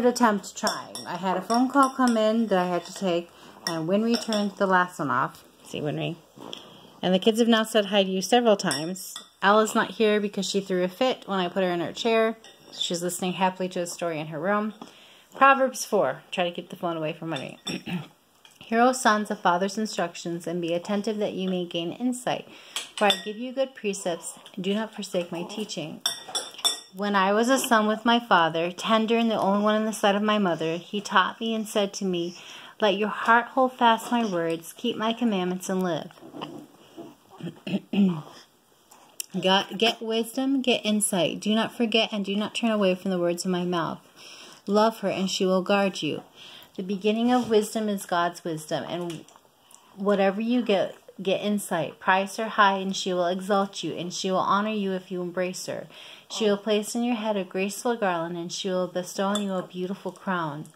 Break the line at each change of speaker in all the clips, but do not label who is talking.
third attempt trying. I had a phone call come in that I had to take, and Winry turned the last one off. See, Winry. And the kids have now said hi to you several times. Ella's not here because she threw a fit when I put her in her chair. She's listening happily to a story in her room. Proverbs 4. Try to keep the phone away from Winry. Hear, O sons, of father's instructions, and be attentive that you may gain insight. For I give you good precepts, and do not forsake my teaching. When I was a son with my father, tender and the only one in the sight of my mother, he taught me and said to me, Let your heart hold fast my words, keep my commandments and live. God, get wisdom, get insight. Do not forget and do not turn away from the words of my mouth. Love her, and she will guard you. The beginning of wisdom is God's wisdom, and whatever you get, get insight. Price her high, and she will exalt you, and she will honor you if you embrace her. She will place in your head a graceful garland, and she will bestow on you a beautiful crown.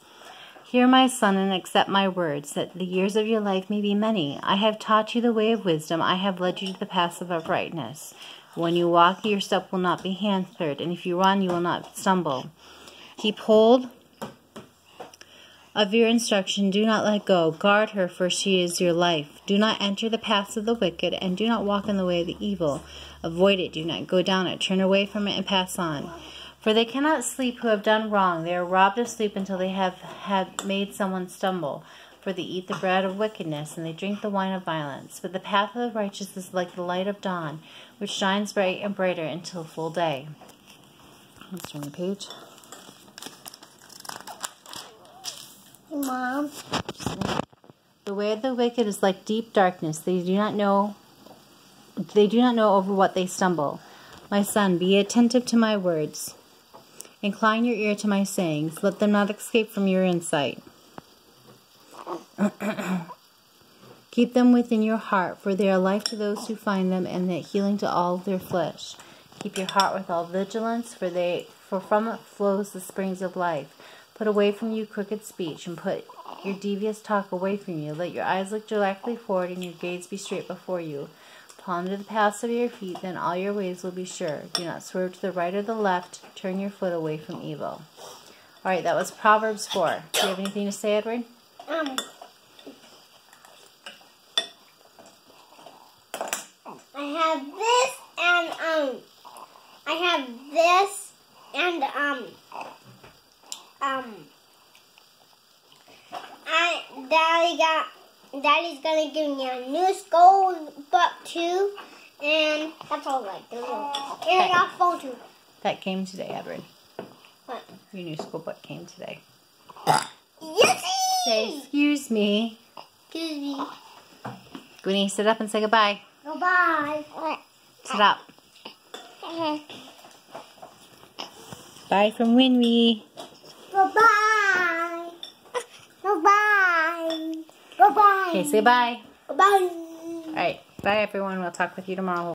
Hear, my son, and accept my words, that the years of your life may be many. I have taught you the way of wisdom. I have led you to the path of uprightness. When you walk, your step will not be hampered, and if you run, you will not stumble. Keep hold of your instruction. Do not let go. Guard her, for she is your life. Do not enter the paths of the wicked, and do not walk in the way of the evil. Avoid it. Do not go down it. Turn away from it and pass on. For they cannot sleep who have done wrong. They are robbed of sleep until they have, have made someone stumble. For they eat the bread of wickedness, and they drink the wine of violence. But the path of the righteous is like the light of dawn, which shines bright and brighter until full day. Let's turn the page.
Mom.
The way of the wicked is like deep darkness. They do not know they do not know over what they stumble. My son, be attentive to my words. Incline your ear to my sayings. Let them not escape from your insight. Keep them within your heart, for they are life to those who find them, and that healing to all their flesh. Keep your heart with all vigilance, for they for from it flows the springs of life. Put away from you crooked speech, and put your devious talk away from you. Let your eyes look directly forward, and your gaze be straight before you. Ponder the paths of your feet, then all your ways will be sure. Do not swerve to the right or the left. Turn your foot away from evil. All right, that was Proverbs 4. Do you have anything to say, Edward?
Um. I have this and um. I have this and um. Um. I Daddy got. Daddy's gonna give me a new school book too, and that's all right. And I got phone too.
That came today, Edward.
What?
Your new school book came today.
Yesy!
Say, excuse me.
Excuse me.
Gwynnie, sit up and say goodbye.
Goodbye.
Sit up. Uh-huh. Bye from Winry.
Goodbye. Goodbye. Goodbye.
Okay, say bye.
Bye.
All right. Bye, everyone. We'll talk with you tomorrow.